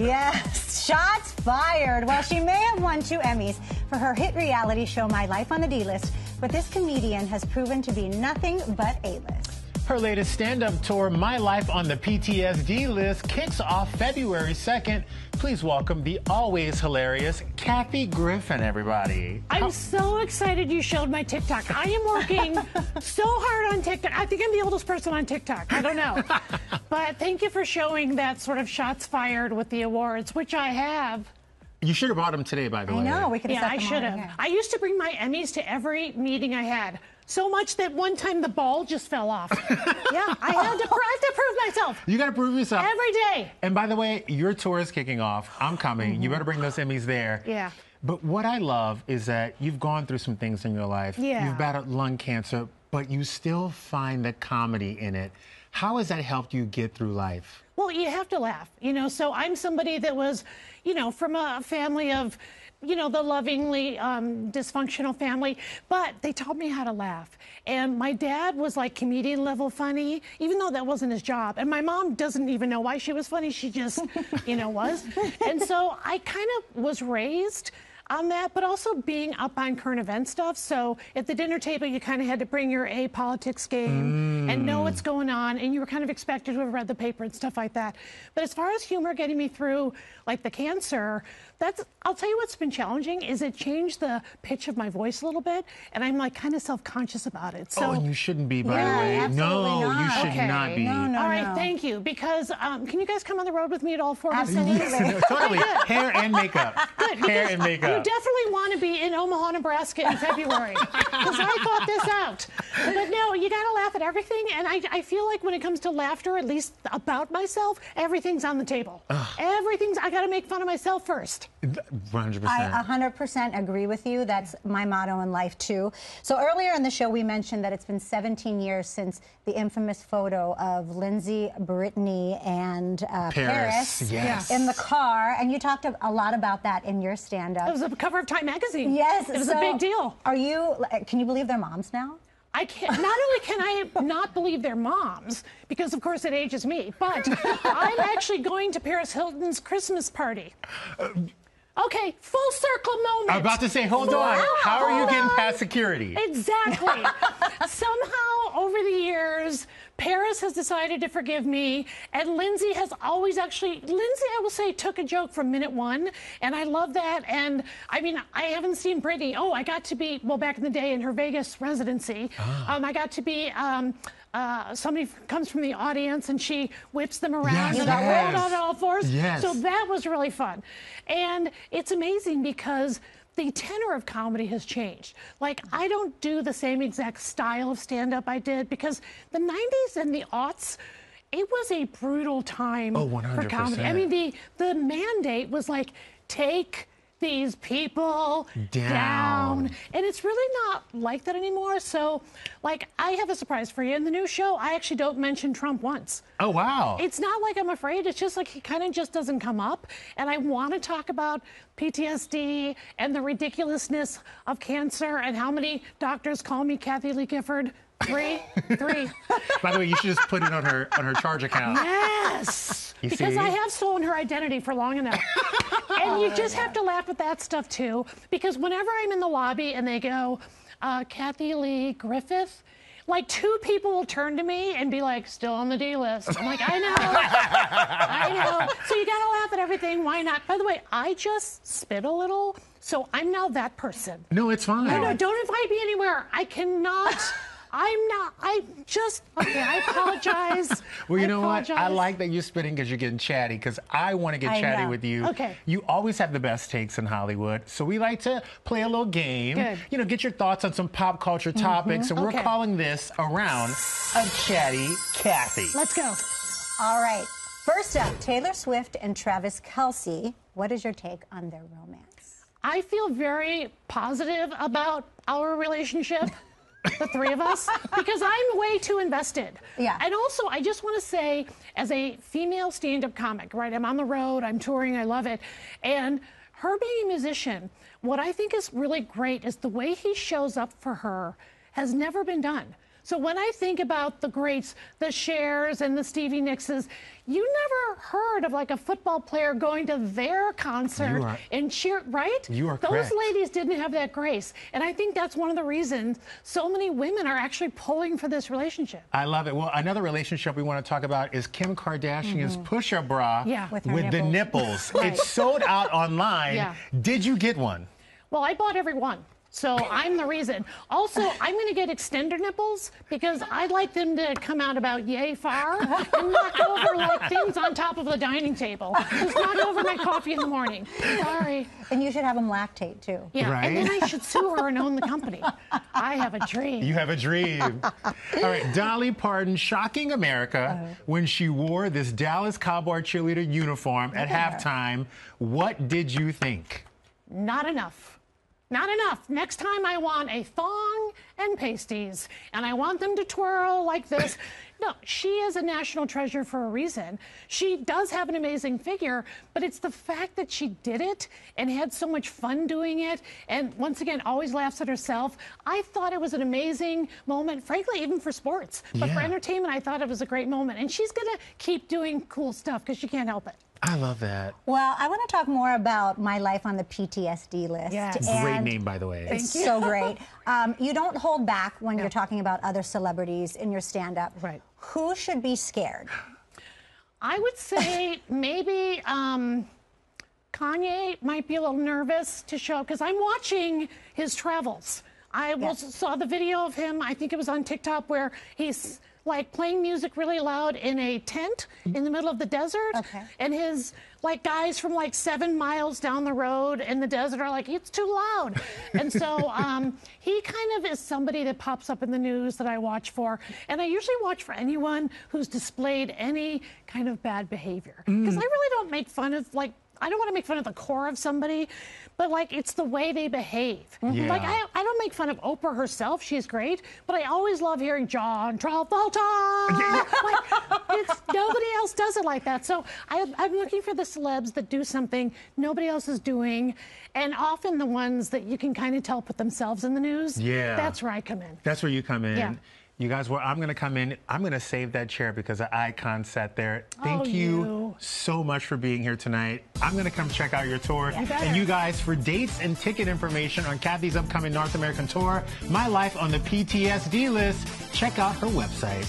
Yes, shots fired. Well, she may have won two Emmys for her hit reality show My Life on the D List, but this comedian has proven to be nothing but A-list. Her latest stand-up tour, My Life on the PTSD List, kicks off February 2nd. Please welcome the always hilarious Kathy Griffin, everybody. I'm so excited you showed my TikTok. I am working so hard on TikTok. I think I'm the oldest person on TikTok. I don't know. but thank you for showing that sort of shots fired with the awards, which I have. You should have brought them today, by the I way. know, we could have Yeah, I should have. here. I used to bring my Emmys to every meeting I had. So much that one time the ball just fell off. yeah, I had to, I have to prove myself You got to prove yourself. every day. And by the way, your tour is kicking off. I'm coming. You better bring those Emmys there. Mm-hmm. Yeah. But what I love is that you've gone through some things in your life. Yeah. You've battled lung cancer, but you still find the comedy in it. How has that helped you get through life? Well, you have to laugh, you know. So I'm somebody that was, you know, from a family of, you know, the lovingly um, dysfunctional family, but they taught me how to laugh. And my dad was like comedian level funny, even though that wasn't his job. And my mom doesn't even know why she was funny. She just, you know, was. And so I kind of was raised on that, but also being up on current event stuff. So at the dinner table, you kind of had to bring your A politics game and know what's going on, and you were kind of expected to have read the paper and stuff like that. But as far as humor getting me through, like the cancer, that's I'll tell you what's been challenging is it changed the pitch of my voice a little bit, and I'm like kind of self-conscious about it. So. oh, and you shouldn't be, by Yeah, the way. absolutely no, you not. should Okay. not be. No, no, all right, no. thank you. Because um, can you guys come on the road with me at all four Absolutely. cities? totally. Hair and makeup. Good. Hair and You makeup. Definitely want to be in Omaha, Nebraska in February because I thought this out. But no, you got to laugh at everything. And I, I feel like when it comes to laughter, at least about myself, everything's on the table. Everything's, I got to make fun of myself first. 100%. I 100% agree with you. That's my motto in life, too. So earlier in the show, we mentioned that it's been 17 years since the infamous photo of Lindsay, Britney, and uh, Paris, yes. in the car. And you talked a a lot about that in your stand It up. Was the cover of Time magazine. Yes. It was so a big deal. Are you, can you believe they're moms now? I can't, not only can I not believe their moms, because of course it ages me, but I'm actually going to Paris Hilton's Christmas party. Uh, Okay, full circle moment. I'm about to say, hold on. How are you getting past security? Exactly. Somehow, over the years, Paris has decided to forgive me, and Lindsay has always actually, Lindsay, I will say, took a joke from minute one, and I love that. And I mean, I haven't seen Britney. Oh, I got to be, well, back in the day in her Vegas residency, Ah. um, I got to be. Um, uh, somebody comes from the audience and she whips them around Yes, and I rolled on all fours. Yes. So that was really fun. And it's amazing because the tenor of comedy has changed. Like, I don't do the same exact style of stand up I did because the 90s and the aughts. It was a brutal time Oh, for comedy. I mean, the the mandate was like, take these people Down. And it's really not like that anymore. So, like, I have a surprise for you. In the new show, I actually don't mention Trump once. Oh, wow. It's not like I'm afraid. It's just like he kind of just doesn't come up. And I want to talk about PTSD and the ridiculousness of cancer and how many doctors call me Kathie Lee Gifford. Three, three. By the way, you should just put it on her on her charge account. Yes. You because see? I have stolen her identity for long enough. and you just have to laugh at that stuff too. Because whenever I'm in the lobby and they go, uh, Kathy Lee Griffith, like two people will turn to me and be like, still on the D list. I'm like, I know. I know. So you gotta laugh at everything. Why not? By the way, I just spit a little, so I'm now that person. No, it's fine. No, no, don't invite me anywhere. I cannot. I'm not. I just. Okay, I apologize. Well, you I know what? I like that you're spitting because you're getting chatty. Because I want to get I chatty know. with you. Okay. You always have the best takes in Hollywood, so we like to play a little game. Good. You know, get your thoughts on some pop culture topics, mm-hmm. and we're Okay. calling this around a round of chatty Kathy. Let's go. All right. First up, Taylor Swift and Travis Kelce. What is your take on their romance? I feel very positive about our relationship. The three of us, because I'm way too invested. Yeah. And also, I just want to say, as a female stand up comic, right? I'm on the road, I'm touring, I love it. And her being a musician, what I think is really great is the way he shows up for her has never been done. So when I think about the greats, the Chers and the Stevie Nickses, you never heard of like a football player going to their concert are- and cheer, right? You are Those correct. ladies didn't have that grace. And I think that's one of the reasons so many women are actually pulling for this relationship. I love it. Well, another relationship we want to talk about is Kim Kardashian's mm-hmm. push-up bra Yeah. With her the nipples. nipples. It's sold out online. Yeah. Did you get one? Well, I bought every one. So I'm the reason. Also, I'm going to get extender nipples because I'd like them to come out about yay far and knock over like things on top of the dining table. Just knock over my coffee in the morning. Sorry. And you should have them lactate too. Yeah, Right? and then I should sue her and own the company. I have a dream. You have a dream. All right, Dolly Parton shocking America uh-huh. when she wore this Dallas Cowboy cheerleader uniform at halftime. What did you think? Not enough. Not enough. Next time I want a thong and pasties, and I want them to twirl like this. No, she is a national treasure for a reason. She does have an amazing figure, but it's the fact that she did it and had so much fun doing it, and once again, always laughs at herself. I thought it was an amazing moment, frankly, even for sports. But for entertainment, I thought it was a great moment. And she's going to keep doing cool stuff because she can't help it. I love that. Well, I want to talk more about my life on the PTSD list. Yes. Great And name, by the way. It's so great. Um, you don't hold back when you're talking about other celebrities in your stand-up. Right. Who should be scared? I would say maybe um, Kanye might be a little nervous to show because I'm watching his travels. I was, saw the video of him. I think it was on TikTok where he's like playing music really loud in a tent in the middle of the desert. Okay. And his like guys from like seven miles down the road in the desert are like, it's too loud. and so um, he kind of is somebody that pops up in the news that I watch for. And I usually watch for anyone who's displayed any kind of bad behavior. Because I really don't make fun of like, I don't want to make fun of the core of somebody, but like it's the way they behave. Mm-hmm. Yeah. Like I, I don't make fun of Oprah herself; she's great. But I always love hearing John Travolta. like, it's, nobody else does it like that. So I, I'm looking for the celebs that do something nobody else is doing, and often the ones that you can kind of tell put themselves in the news. Yeah. that's where I come in. That's where you come in. Yeah. You guys, well, I'm going to come in. I'm going to save that chair because the icon sat there. Thank Oh, you, you. so much for being here tonight. I'm going to come check out your tour. You and you guys, for dates and ticket information on Kathy's upcoming North American tour, My Life on the PTSD list, check out her website.